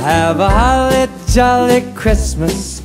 Have a holly jolly Christmas.